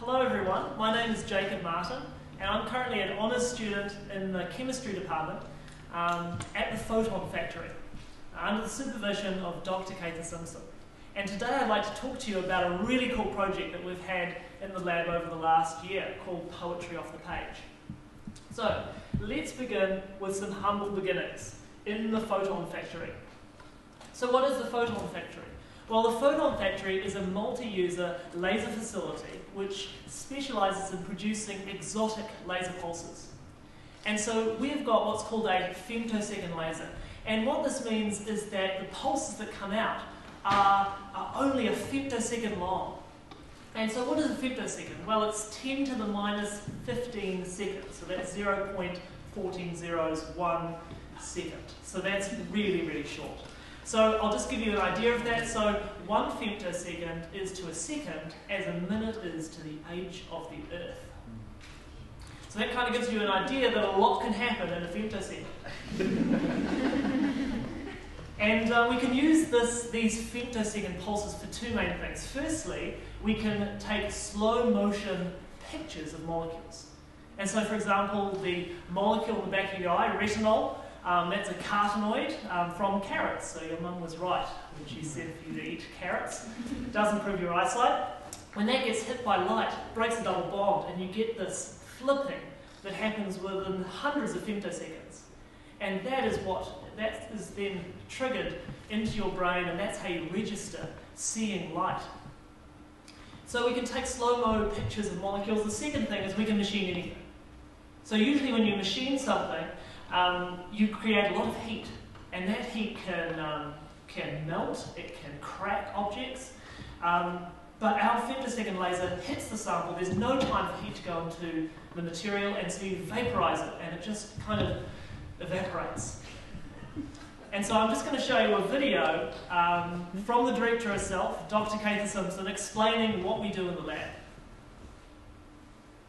Hello everyone, my name is Jacob Martin and I'm currently an honours student in the chemistry department um, at the Photon Factory uh, under the supervision of Dr. Cather Simpson. And today I'd like to talk to you about a really cool project that we've had in the lab over the last year called Poetry Off the Page. So let's begin with some humble beginnings in the Photon Factory. So what is the Photon Factory? Well, the Photon Factory is a multi-user laser facility which specialises in producing exotic laser pulses. And so we've got what's called a femtosecond laser. And what this means is that the pulses that come out are, are only a femtosecond long. And so what is a femtosecond? Well, it's 10 to the minus 15 seconds. So that's 0.1401 second. So that's really, really short. So I'll just give you an idea of that. So one femtosecond is to a second as a minute is to the age of the Earth. So that kind of gives you an idea that a lot can happen in a femtosecond. and uh, we can use this, these femtosecond pulses for two main things. Firstly, we can take slow motion pictures of molecules. And so, for example, the molecule in the back of your eye, retinol, um, that's a carotenoid um, from carrots. So your mum was right when she said for you to eat carrots. It does improve your eyesight. When that gets hit by light, it breaks a double bond, and you get this flipping that happens within hundreds of femtoseconds. And that is what that is then triggered into your brain, and that's how you register seeing light. So we can take slow-mo pictures of molecules. The second thing is we can machine anything. So usually when you machine something, um, you create a lot of heat, and that heat can, um, can melt, it can crack objects. Um, but our femtosecond laser hits the sample, there's no time for heat to go into the material, and so you vaporize it, and it just kind of evaporates. And so I'm just going to show you a video um, from the director herself, Dr. Cather Simpson, explaining what we do in the lab.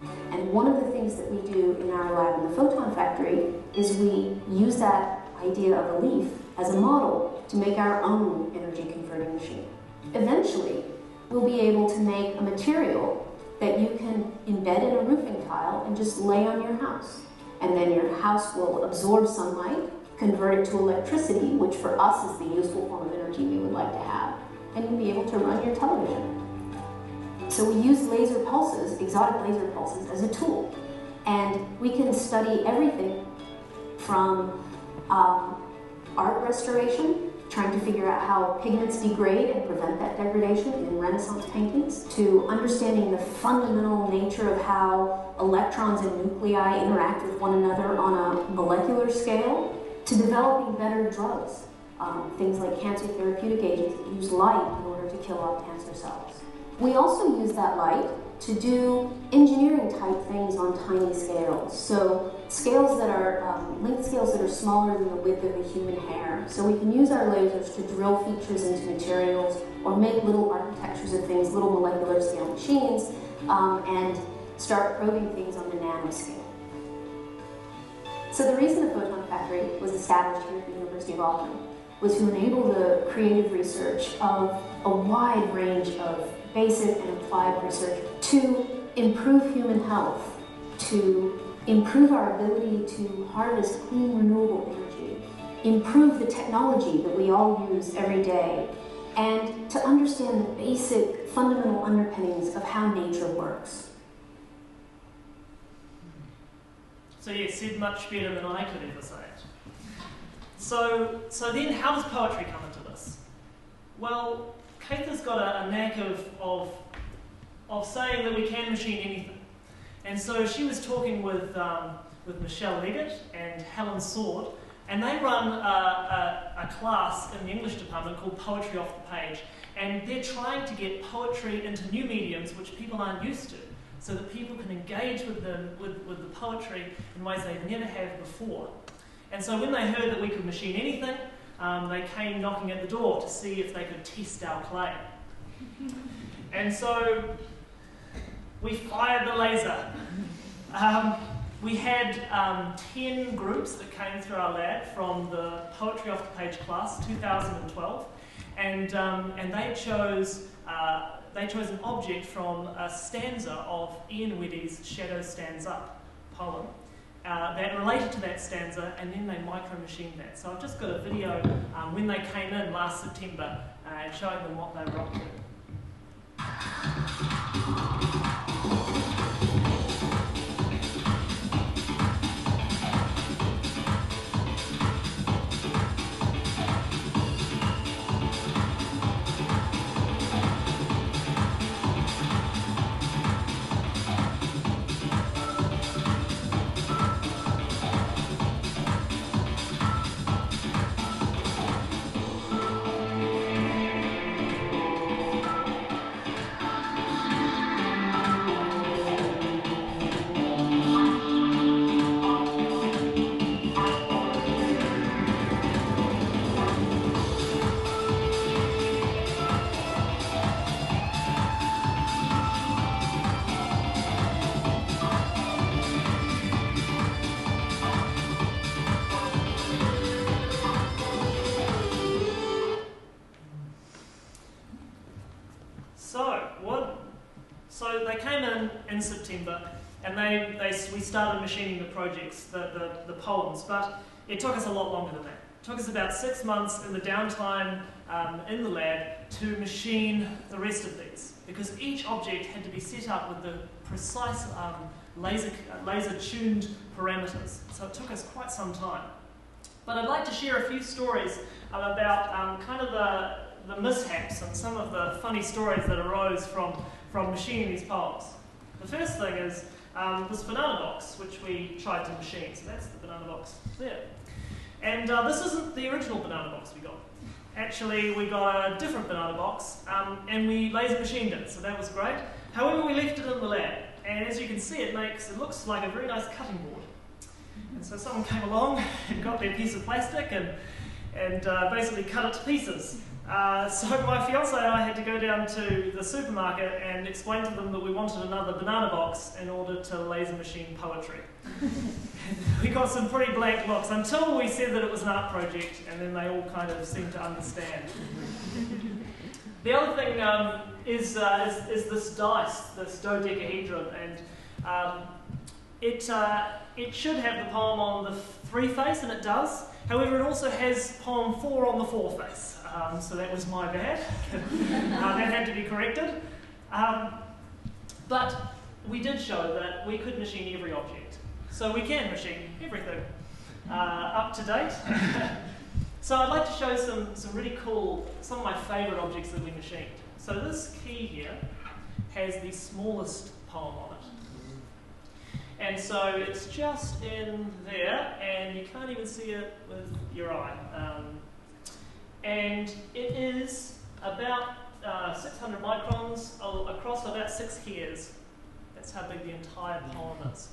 And one of the things that we do in our lab in the Photon Factory is we use that idea of a leaf as a model to make our own energy converting machine. Eventually, we'll be able to make a material that you can embed in a roofing tile and just lay on your house. And then your house will absorb sunlight, convert it to electricity, which for us is the useful form of energy we would like to have, and you'll be able to run your television. So we use laser pulses, exotic laser pulses, as a tool. And we can study everything from um, art restoration, trying to figure out how pigments degrade and prevent that degradation in Renaissance paintings, to understanding the fundamental nature of how electrons and nuclei interact with one another on a molecular scale, to developing better drugs, um, things like cancer therapeutic agents that use light in order to kill off cancer cells. We also use that light to do engineering type things on tiny scales. So scales that are, um, length scales that are smaller than the width of a human hair. So we can use our lasers to drill features into materials or make little architectures of things, little molecular scale machines, um, and start probing things on the nanoscale. So the reason the Photon Factory was established here at the University of Auckland was to enable the creative research of a wide range of basic and applied research to improve human health, to improve our ability to harvest clean, renewable energy, improve the technology that we all use every day, and to understand the basic fundamental underpinnings of how nature works. So yeah, said much better than I could ever say it. So, so then how does poetry come into this? Well, Cather's got a, a knack of, of, of saying that we can machine anything. And so she was talking with, um, with Michele Leggott and Helen Sword, and they run a, a, a, class in the English department called Poetry Off the Page. And they're trying to get poetry into new mediums which people aren't used to, so that people can engage with, them, with, with the poetry in ways they never have before. And so when they heard that we could machine anything, um, they came knocking at the door to see if they could test our clay. and so we fired the laser. Um, we had um, 10 groups that came through our lab from the Poetry Off the Page class, 2012, and, um, and they chose uh, they chose an object from a stanza of Ian Wedde's Shadow Stands Up poem uh, that related to that stanza, and then they micro machined that. So I've just got a video um, when they came in last September uh, showing them what they up to. In September, and they, they, we started machining the projects, the, the, the poems, but it took us a lot longer than that. It took us about six months in the downtime um, in the lab to machine the rest of these, because each object had to be set up with the precise um, laser, laser tuned parameters. So it took us quite some time. But I'd like to share a few stories about um, kind of the, the mishaps and some of the funny stories that arose from, from machining these poems. The first thing is um, this banana box, which we tried to machine. So that's the banana box there. And uh, this isn't the original banana box we got. Actually, we got a different banana box, um, and we laser machined it, so that was great. However, we left it in the lab, and as you can see, it makes it looks like a very nice cutting board. And so someone came along and got their piece of plastic and and uh, basically cut it to pieces. Uh, so my fiance and I had to go down to the supermarket and explain to them that we wanted another banana box in order to laser machine poetry. we got some pretty blank looks until we said that it was an art project, and then they all kind of seemed to understand. the other thing um, is, uh, is, is, this dice, this dodecahedron, and um, it, uh, it should have the poem on the three face, and it does. However, it also has poem four on the foreface. Um, so that was my bad. uh, that had to be corrected. Um, but we did show that we could machine every object. So we can machine everything uh, up to date. so I'd like to show some, some really cool, some of my favourite objects that we machined. So this key here has the smallest poem on it. And so it's just in there, and you can't even see it with your eye. Um, and it is about uh, 600 microns across about six hairs. That's how big the entire poem is.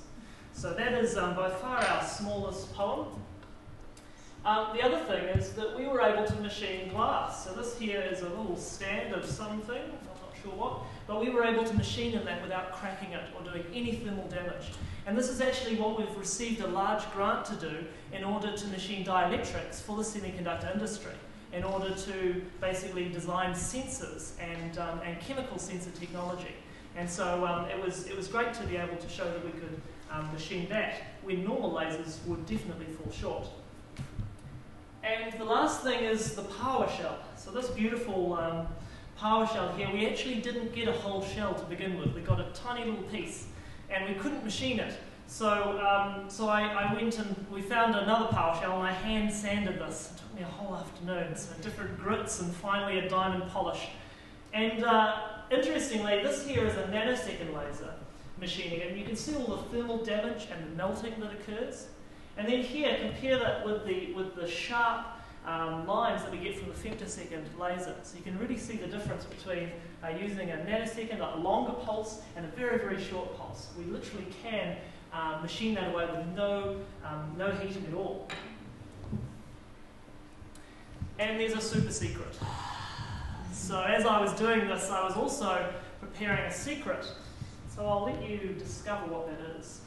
So that is um, by far our smallest poem. Um, the other thing is that we were able to machine glass. So this here is a little stand of something, I'm not sure what, but we were able to machine in that without cracking it or doing any thermal damage. And this is actually what we've received a large grant to do in order to machine dielectrics for the semiconductor industry in order to basically design sensors and, um, and chemical sensor technology. And so um, it, was, it was great to be able to show that we could um, machine that when normal lasers would definitely fall short. The last thing is the paua shell. So this beautiful um, paua shell here, we actually didn't get a whole shell to begin with. We got a tiny little piece and we couldn't machine it. So, um, so I, I, went and we found another paua shell and I hand sanded this. It took me a whole afternoon, so different grits and finally a diamond polish. And uh, interestingly, this here is a nanosecond laser machining and you can see all the thermal damage and the melting that occurs. And then here, compare that with the, with the sharp um, lines that we get from the femtosecond laser. So you can really see the difference between uh, using a nanosecond, a longer pulse, and a very, very short pulse. We literally can um, machine that away with no, um, no heating at all. And there's a super secret. So as I was doing this, I was also preparing a secret. So I'll let you discover what that is.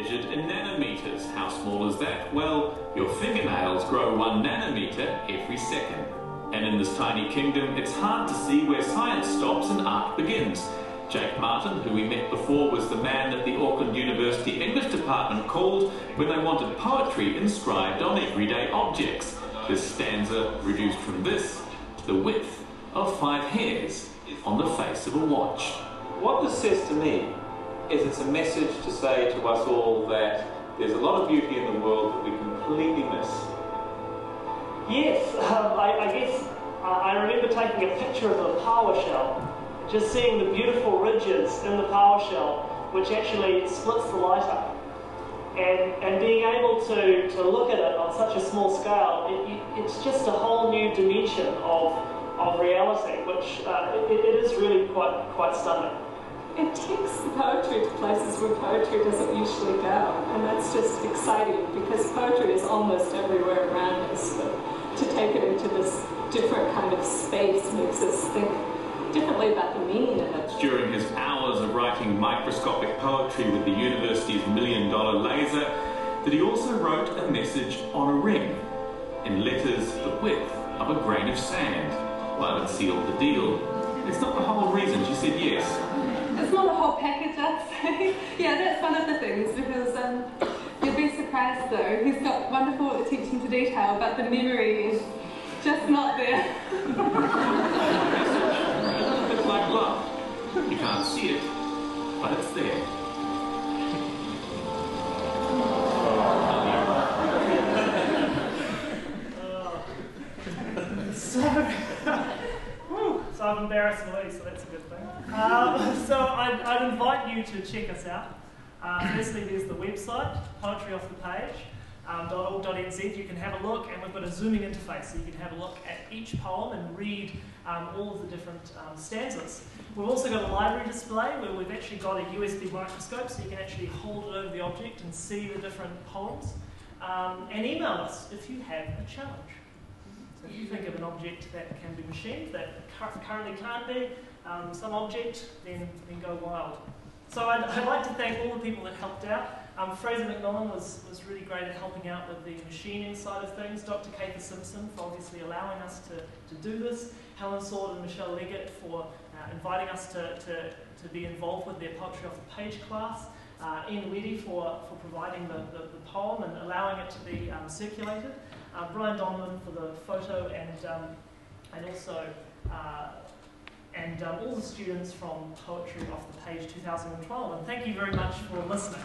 Measured in nanometers. How small is that? Well, your fingernails grow one nanometer every second. And in this tiny kingdom, it's hard to see where science stops and art begins. Jake Martin, who we met before, was the man that the Auckland University English department called when they wanted poetry inscribed on everyday objects. This stanza reduced from this to the width of five hairs on the face of a watch. What this says to me is it's a message to say to us all that there's a lot of beauty in the world that we completely miss. Yes, um, I, I, guess uh, I remember taking a picture of the paua shell, just seeing the beautiful ridges in the paua shell, which actually splits the light up. And, and being able to, to look at it on such a small scale, it, it, it's just a whole new dimension of, of reality, which uh, it, it is really quite, quite stunning. It takes poetry to places where poetry doesn't usually go, and that's just exciting because poetry is almost everywhere around us. But to take it into this different kind of space makes us think differently about the meaning of it. During his hours of writing microscopic poetry with the university's million dollar laser, that he also wrote a message on a ring in letters the width of a grain of sand. Well, it sealed the deal. It's not the whole reason she said yes. It's not a whole package, I'd say. yeah, that's one of the things because um, you'll be surprised though. He's got wonderful attention to detail, but the memory is just not there. it's like love. You can't see it, but it's there. So that's a good thing. Um, so I'd, I'd, invite you to check us out. Uh, firstly, there's the website, Poetry Off the Page. Um, you can have a look, and we've got a zooming interface, so you can have a look at each poem and read um, all of the different um, stanzas. We've also got a library display where we've actually got a USB microscope, so you can actually hold it over the object and see the different poems. Um, and email us if you have a challenge. So if you think of an object that can be machined, that currently can't be, um, some object, then, then go wild. So I'd, I'd like to thank all the people that helped out. Um, Fraser McMillan was, was really great at helping out with the machining side of things. Dr. Cather Simpson for obviously allowing us to, to do this. Helen Sword and Michele Leggott for uh, inviting us to, to, to be involved with their Poetry Off the Page class. Uh, Ian Wedde for, for providing the, the, the, poem and allowing it to be um, circulated. Uh, Brian Donovan for the photo and, um, and also uh, and um, all the students from Poetry Off the Page 2012. And thank you very much for listening.